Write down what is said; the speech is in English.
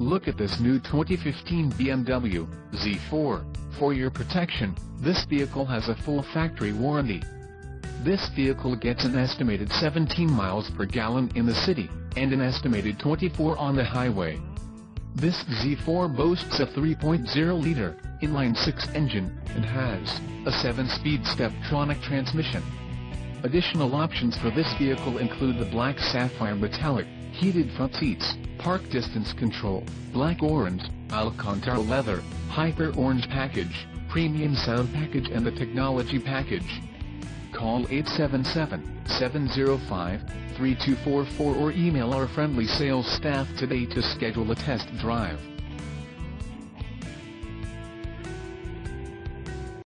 Look at this new 2015 BMW Z4. For your protection, this vehicle has a full factory warranty. This vehicle gets an estimated 17 miles per gallon in the city, and an estimated 24 on the highway. This Z4 boasts a 3.0-liter, inline-six engine, and has a 7-speed Steptronic transmission. Additional options for this vehicle include the black sapphire metallic, heated front seats, park distance control, black orange, Alcantara leather, hyper orange package, premium sound package and the technology package. Call 877-705-3244 or email our friendly sales staff today to schedule a test drive.